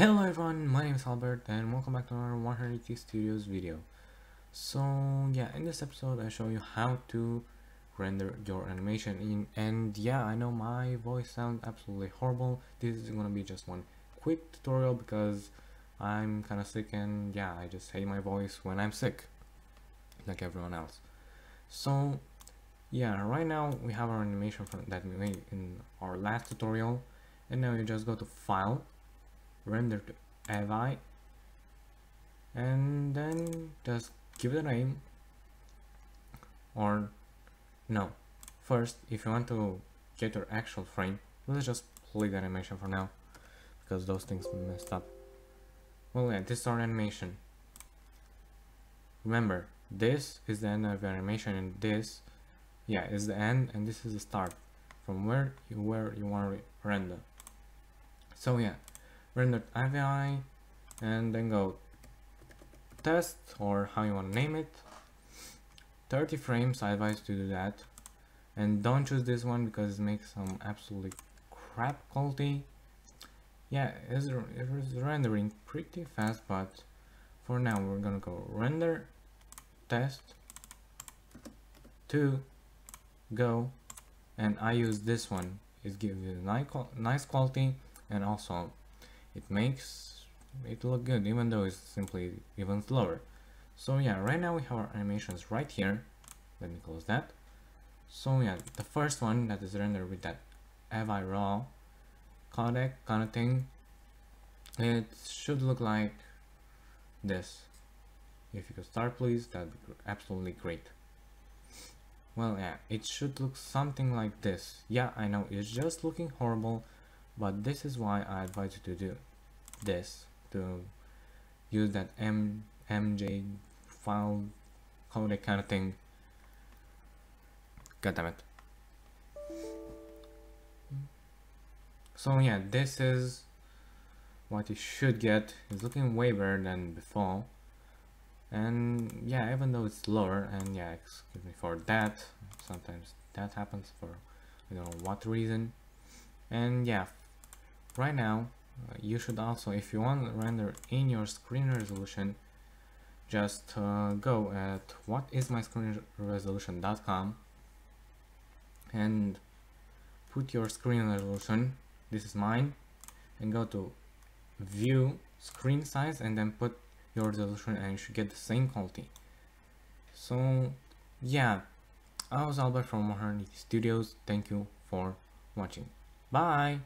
Hello everyone, my name is Albert and welcome back to another 180 Studios video. So yeah, in this episode I show you how to render your animation in and yeah, I know my voice sounds absolutely horrible. This is gonna be just one quick tutorial because I'm kinda sick and yeah, I just hate my voice when I'm sick, like everyone else. So yeah, right now we have our animation from that we made in our last tutorial and now you just go to File render to AVI and then just give a name. Or no. First if you want to get your actual frame let's just play the animation for now. Because those things messed up. Well yeah this is our animation. Remember this is the end of the animation and this yeah is the end and this is the start from where you where you want to render so yeah render AVI and then go test or how you want to name it. 30 frames I advise to do that. And don't choose this one because it makes some absolutely crap quality. Yeah it's, it's rendering pretty fast but for now we're gonna go render test to go and I use this one. It gives you nice quality and also it makes it look good even though it's simply even slower. So yeah right now we have our animations right here. Let me close that. So yeah the first one that is rendered with that AVI raw codec kind of thing it should look like this. If you could start please that'd be absolutely great. Well yeah it should look something like this. Yeah I know it's just looking horrible but this is why I advise you to do this to use that M MJ file codec kind of thing. God damn it. So yeah this is what you should get. It's looking way better than before. And yeah even though it's lower and yeah excuse me for that. Sometimes that happens for I don't know what reason. And yeah right now uh, you should also if you want to render in your screen resolution just uh, go at whatismyscreenresolution.com and put your screen resolution this is mine and go to view screen size and then put your resolution and you should get the same quality. So yeah. I was Albert from 180 Studios. Thank you for watching. Bye